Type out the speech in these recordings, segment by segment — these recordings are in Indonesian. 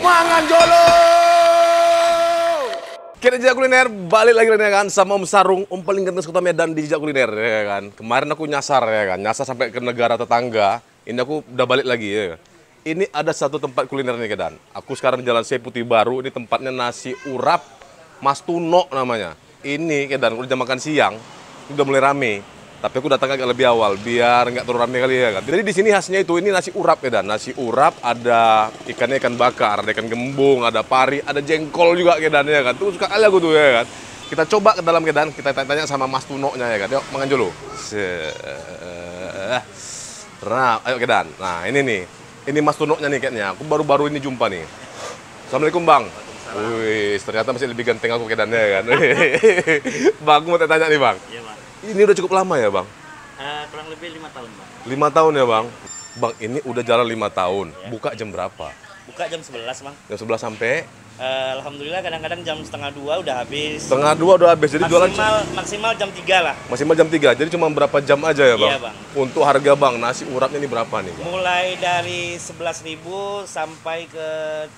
Mangan Jolo! Jejak kuliner balik lagi nih kan sama Om Sarung, Om paling ganteng kota Medan di jejak kuliner ya kan. Kemarin aku nyasar ya kan, nyasar sampai ke negara tetangga. Ini aku udah balik lagi ya. Ini ada satu tempat kuliner nih Kedan. Aku sekarang Jalan C Putih Baru. Ini tempatnya nasi urap Mas Tuno namanya. Ini Kedan, udah jam makan siang, udah mulai rame. Tapi aku datang agak lebih awal biar nggak terlalu rame kali ya kan. Jadi di sini khasnya itu ini nasi urap ya dan nasi urap ada ikannya ikan bakar, ada ikan gembung, ada pari, ada jengkol juga ya dan ya kan. Tuh suka kali aku tuh ya kan. Kita coba ke dalam kedan, kita tanya-tanya sama Mas Tuno-nya ya kan. Yuk makan dulu. Se- Nah, ayo kedan. Nah ini nih, ini Mas Tuno-nya nih kayaknya. Aku baru-baru ini jumpa nih. Assalamualaikum Bang. Wih, ternyata masih lebih ganteng aku kedannya ya kan. bang, aku mau tanya nih Bang. Iya bang. Ini udah cukup lama ya Bang? Eh, kurang lebih lima tahun bang. Lima tahun ya bang? Bang ini udah jalan lima tahun. Buka jam berapa? Buka jam 11 bang. Jam 11 sampai Eh, Alhamdulillah kadang-kadang jam setengah dua udah habis. setengah dua udah habis. Jadi jualan maksimal maksimal jam 3 lah. maksimal jam 3. Jadi cuma berapa jam aja ya bang? Iya, Bang. Untuk harga bang, nasi urapnya ini berapa nih bang? Mulai dari 11.000 sampai ke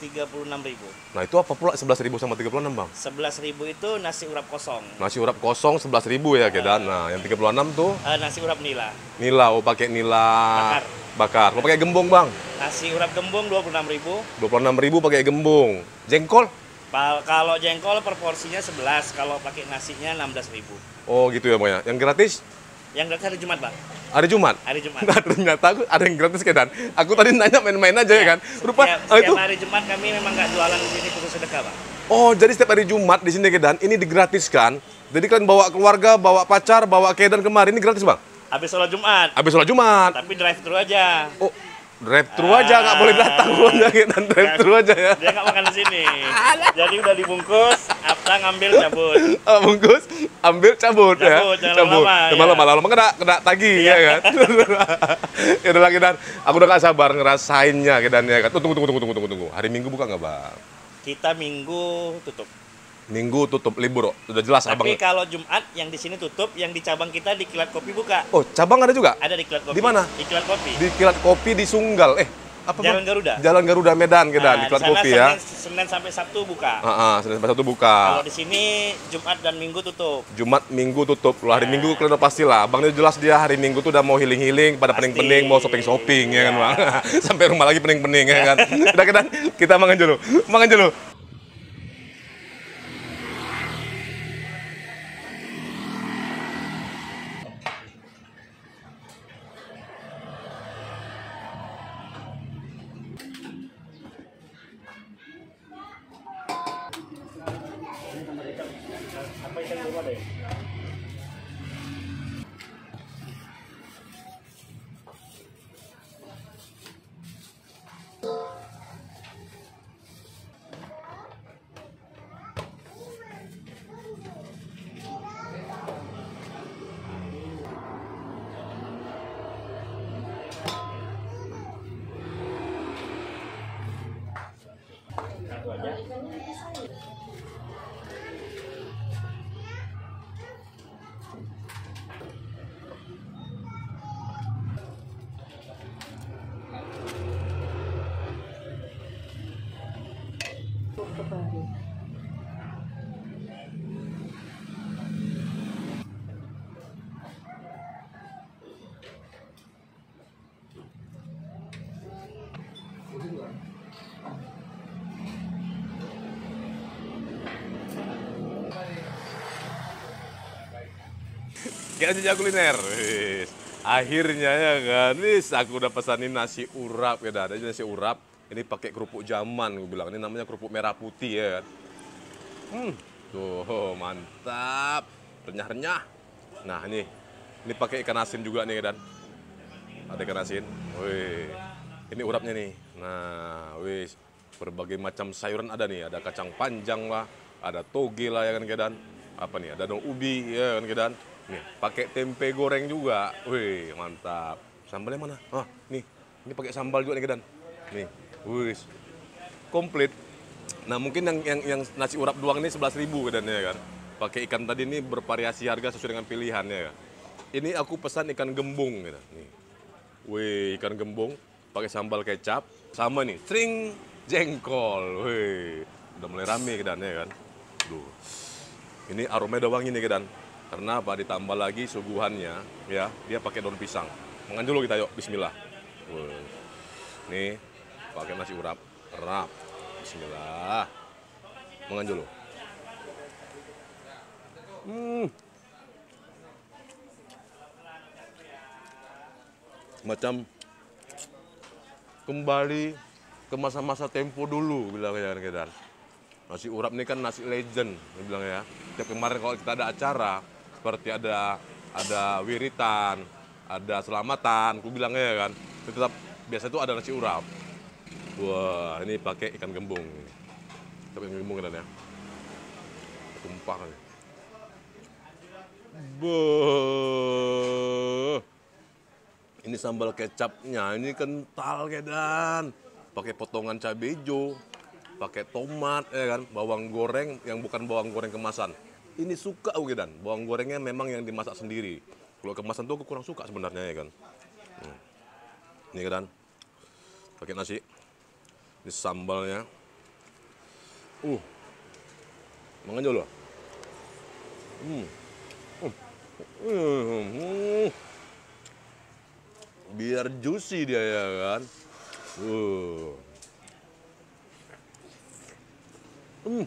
36.000. Nah itu apa pula 11.000 sama 36 bang? 11.000 itu nasi urap kosong. Nasi urap kosong 11.000 ya kedan. Nah yang 36 tuh Eh, nasi urap nila. nila, oh pakai nila Bakar. bakar. Mau pakai gembong bang? Nasi urap gembung 26.000. 26.000 pakai gembong. Jengkol? Kalau jengkol proporsinya 11, kalau pakai nasinya 16.000. Oh gitu ya bang ya. Yang gratis Yang gratis hari Jumat, Bang. hari Jumat. Hari Jumat. Nah ternyata aku ada yang gratis kedan. Aku tadi nanya main-main aja ya kan. Rupa Setiap, itu setiap hari Jumat kami memang nggak jualan di sini khusus sedekah, Bang. Oh, jadi setiap hari Jumat di sini Kedan ini digratiskan. Jadi kalian bawa keluarga, bawa pacar, bawa Kedan kemarin ini gratis, Bang. Habis sholat Jumat, Habis sholat Jumat. tapi drive thru aja. Oh, drive thru aja nggak boleh datang pokoknya Kedan drive thru aja ya. Dia nggak makan di sini. Jadi udah dibungkus, apa ngambil cabut. Ah, bungkus, ambil cabut, ya. Cabut, jangan lama-lama, Jangan ya. lama-lama kena kena tagih Iya. ya kan. ya udah lah Kedan. Aku udah gak sabar ngerasainnya Kedan ya kan. Tunggu tunggu tunggu tunggu tunggu tunggu. Hari Minggu buka nggak, Bang? Kita minggu tutup. Minggu tutup libur. Udah jelas Abang. Tapi kalau Jumat yang di sini tutup, yang di cabang kita di Kilat Kopi buka. Oh, cabang ada juga? Ada di Kilat Kopi. Di mana? Di Kilat Kopi. Di Kilat Kopi di Sunggal. Eh, apa Bang? Jalan Garuda. Jalan Garuda Medan di Nah, Kilat sana Kopi ya. Senin, sampai Sabtu buka. Ah, ah, Senin sampai Sabtu buka. Kalau di sini Jumat dan Minggu tutup. Jumat, Minggu tutup. Loh, hari Nah. Minggu kalian udah pasti lah. Bang jelas dia hari Minggu tuh udah mau healing-healing, pada pening-pening, mau shopping-shopping ya kan Ya. Bang. Sampai rumah lagi pening-pening ya kan. Udah Kedan, kita makan dulu. Makan dulu. Sampai sa lima din. Eh. Kita jejak kuliner. Akhirnya ya kan, aku udah pesanin nasi urap ya. Ada nasi urap. Ini pakai kerupuk zaman, gue bilang. Ini namanya kerupuk merah putih ya kan. Hmm, tuh mantap, renyah-renyah. Nah ini, ini pakai ikan asin juga nih dan ada ikan asin. Wih, ini urapnya nih. Nah, wis berbagai macam sayuran ada nih. Ada kacang panjang lah, ada toge lah ya kan kedan. Apa nih? Ada daun ubi ya kan kedan. Nih, pakai tempe goreng juga. Wih, mantap. Sambalnya mana? Ah, nih. Ini pakai sambal juga nih kedan. Nih, wis komplit. Nah mungkin yang yang, yang nasi urap doang ini 11.000 kedannya kan. Pakai ikan tadi ini bervariasi harga sesuai dengan pilihannya ya. Ini aku pesan ikan gembung gitu. Nih. Wih, ikan gembung pakai sambal kecap sama nih, string jengkol. Wih, udah mulai rame kedannya kan. Duh. Ini aromanya udah wangi nih. Karena apa? Ditambah lagi suguhannya, ya. Dia pakai daun pisang. Dulu kita yuk, bismillah. Wih. Nih, pakai nasi urap. Rap. Bismillah. Makan dulu. Hmm. Macam kembali ke masa-masa tempo dulu bilangnya kan Kedan. Nasi urap ini kan nasi legend bilang ya. Tiap kemarin kalau kita ada acara seperti ada ada wiritan, ada selamatan, aku bilangnya ya kan. Tetap biasa itu ada nasi urap. Wah, ini pakai ikan gembung. Tapi ikan gembung kan ya. Tumpah nih. Ini sambal kecapnya, ini kental kedan. Pakai potongan cabai hijau, pakai tomat ya kan, bawang goreng yang bukan bawang goreng kemasan. Ini suka aku kedan, bawang gorengnya memang yang dimasak sendiri. Kalau kemasan tuh aku kurang suka sebenarnya ya kan. Hmm. Ini kedan, pakai nasi. Ini sambalnya. Uh, mangan dulu. Hmm. Hmm. Hmm biar juicy dia ya kan. Uh. Hmm.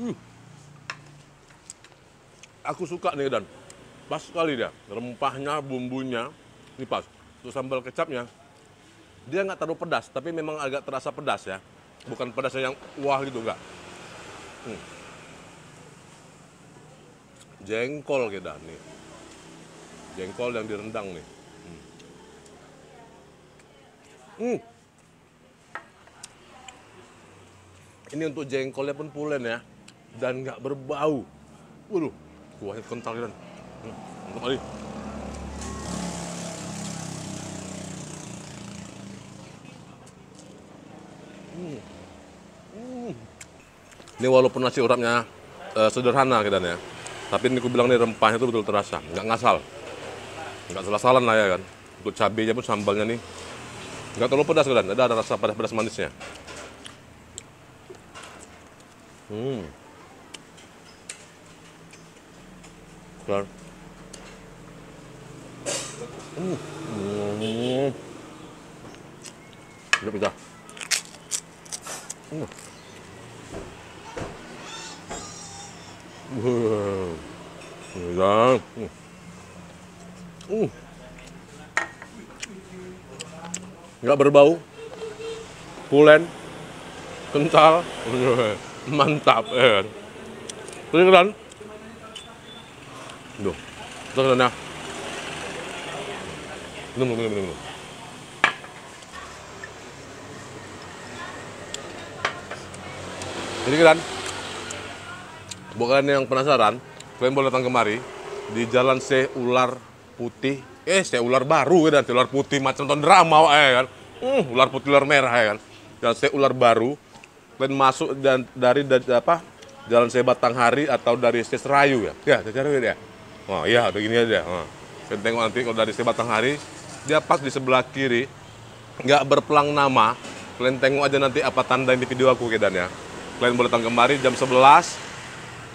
Hmm. Aku suka nih dan pas sekali dia rempahnya bumbunya ini pas untuk sambal kecapnya dia nggak terlalu pedas tapi memang agak terasa pedas ya bukan pedasnya yang wah gitu enggak hmm. jengkol kita nih jengkol yang direndang nih. Hmm. Hmm. Ini untuk jengkolnya pun pulen ya, dan nggak berbau. Waduh, kuahnya kental dan hmm. untuk kali. Hmm. Hmm. Ini walaupun nasi urapnya uh, sederhana kita ya, tapi ini aku bilang nih rempahnya itu betul terasa, nggak ngasal nggak salah salah lah ya kan untuk cabenya pun sambalnya nih nggak terlalu pedas kan ada ada rasa pedas pedas manisnya hmm Kelar. Hmm. Hmm. Udah pita. Wow. Uh. Berbau. Pulen. Kental. Mantap. Eh. Kedengeran? Duh. Kedengeran ya? Jadi kan, bukan yang penasaran, kalian boleh datang kemari di Jalan C Ular Putih. Eh, C Ular baru kan, ular putih macam nonton drama ya kan. Uh, ular putih ular merah ya kan. Jalan C Ular baru. Kalian masuk dan dari, apa? Jalan C Batanghari atau dari C Serayu ya. Ya, cari ya. Oh iya, begini aja. Oh. Kalian tengok nanti kalau dari C Batanghari, dia pas di sebelah kiri, nggak berpelang nama. Kalian tengok aja nanti apa tanda yang di video aku kedan ya. Kalian boleh datang kemari jam 11,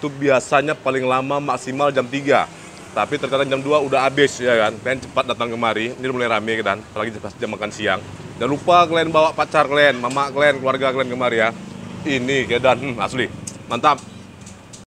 itu biasanya paling lama maksimal jam 3. Tapi terkadang jam 2 udah habis ya kan. Kalian cepat datang kemari, ini mulai rame kan, apalagi pas jam makan siang. Jangan lupa kalian bawa pacar kalian, mama kalian, keluarga kalian kemari ya. Ini kedan hmm, asli. Mantap.